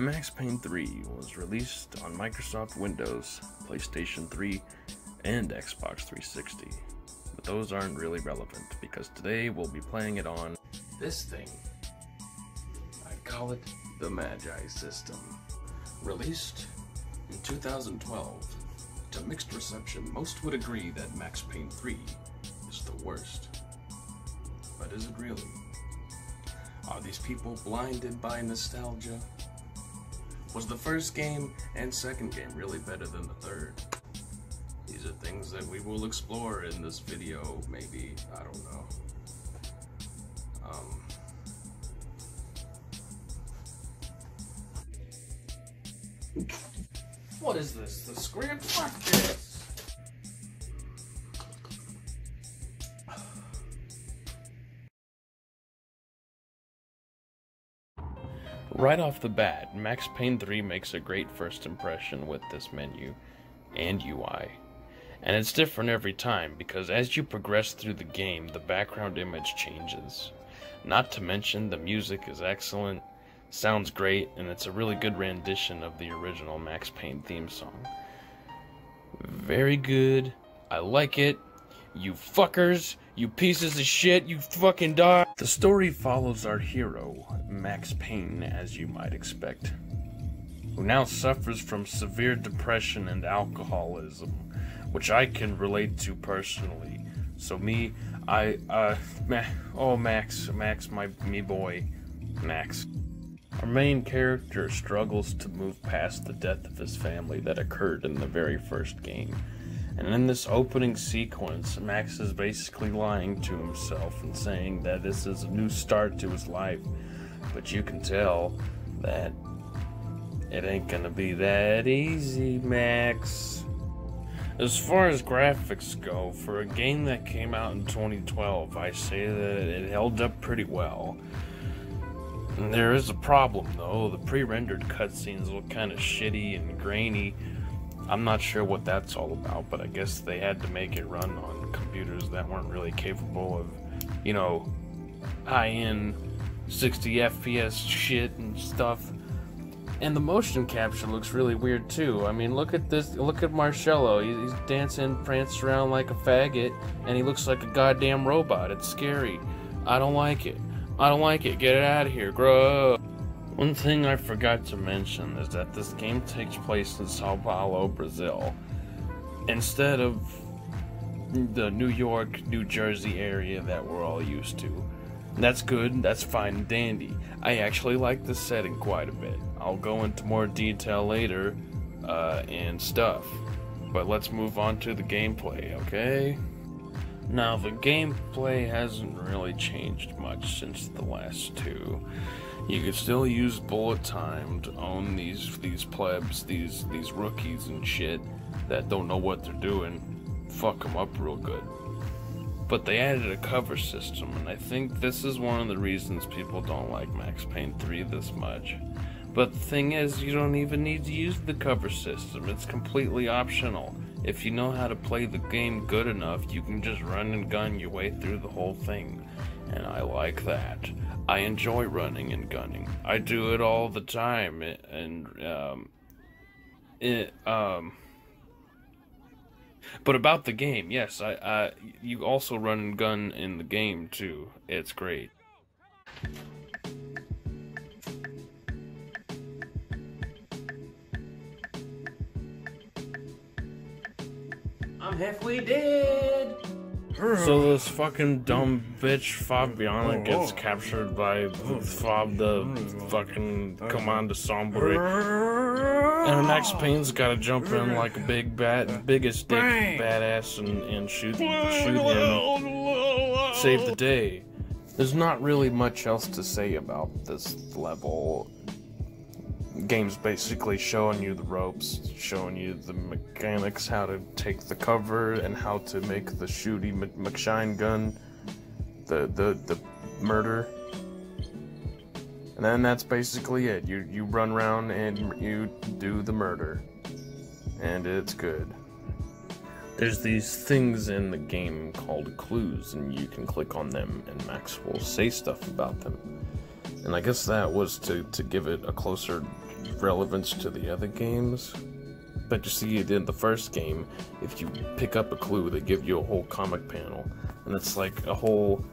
Max Payne 3 was released on Microsoft Windows, PlayStation 3, and Xbox 360. But those aren't really relevant because today we'll be playing it on this thing. I call it the Magi System. Released in 2012. To mixed reception, most would agree that Max Payne 3 is the worst. But is it really? Are these people blinded by nostalgia? Was the first game and second game really better than the third? These are things that we will explore in this video, maybe, I don't know. Um, what is this? The script? Fuck this! Right off the bat, Max Payne 3 makes a great first impression with this menu and UI. And it's different every time because as you progress through the game, the background image changes. Not to mention, the music is excellent, sounds great, and it's a really good rendition of the original Max Payne theme song. Very good. I like it. You fuckers, you pieces of shit, you fucking dog. The story follows our hero, Max Payne, as you might expect, who now suffers from severe depression and alcoholism, which I can relate to personally. So me, I, uh, ma- oh Max, Max, my me boy, Max. Our main character struggles to move past the death of his family that occurred in the very first game and in this opening sequence, Max is basically lying to himself and saying that this is a new start to his life. But you can tell that it ain't gonna be that easy, Max. As far as graphics go, for a game that came out in 2012, I say that it held up pretty well. There is a problem though, the pre-rendered cutscenes look kinda shitty and grainy I'm not sure what that's all about, but I guess they had to make it run on computers that weren't really capable of, you know, high-end 60 FPS shit and stuff. And the motion capture looks really weird too. I mean, look at this. Look at Marcelo. He's dancing, prancing around like a faggot, and he looks like a goddamn robot. It's scary. I don't like it. I don't like it. Get it out of here. Grow. One thing I forgot to mention is that this game takes place in Sao Paulo, Brazil, instead of the New York, New Jersey area that we're all used to. That's good, that's fine and dandy. I actually like the setting quite a bit. I'll go into more detail later uh, and stuff. But let's move on to the gameplay, okay? Now, the gameplay hasn't really changed much since the last two. You could still use bullet time to own these these plebs, these these rookies and shit that don't know what they're doing. Fuck them up real good. But they added a cover system, and I think this is one of the reasons people don't like Max Payne 3 this much. But the thing is, you don't even need to use the cover system, it's completely optional. If you know how to play the game good enough, you can just run and gun your way through the whole thing. And I like that. I enjoy running and gunning. I do it all the time, and um, it um. But about the game, yes, I, I you also run and gun in the game too. It's great. I'm halfway dead. So this fucking dumb bitch Fabiana gets captured by Fab the fucking Commander Sombra. And Max Payne's gotta jump in like a big bat, biggest dick badass and, and shoot, shoot him, save the day. There's not really much else to say about this level game's basically showing you the ropes, showing you the mechanics, how to take the cover, and how to make the shooty McShine gun, the the the murder. And then that's basically it. You you run around and you do the murder, and it's good. There's these things in the game called clues, and you can click on them, and Max will say stuff about them. And I guess that was to, to give it a closer relevance to the other games. But you see, it in the first game, if you pick up a clue, they give you a whole comic panel, and it's like a whole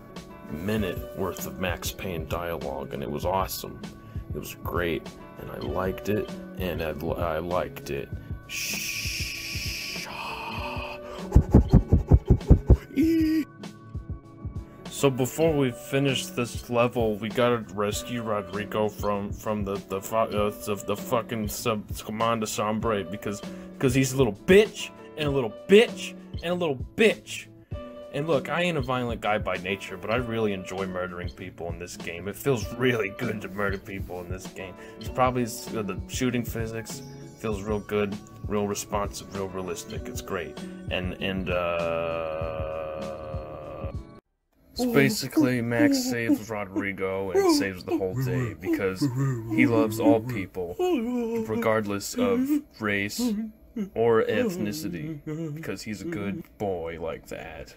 minute worth of Max Payne dialogue, and it was awesome. It was great, and I liked it, and I, I liked it. Shh. So before we finish this level, we gotta rescue Rodrigo from from the the uh, the, the fucking sub Commander Sombra because because he's a little bitch and a little bitch and a little bitch. And look, I ain't a violent guy by nature, but I really enjoy murdering people in this game. It feels really good to murder people in this game. It's probably uh, the shooting physics feels real good, real responsive, real realistic. It's great. And and uh so basically, Max saves Rodrigo and saves the whole day because he loves all people, regardless of race or ethnicity, because he's a good boy like that.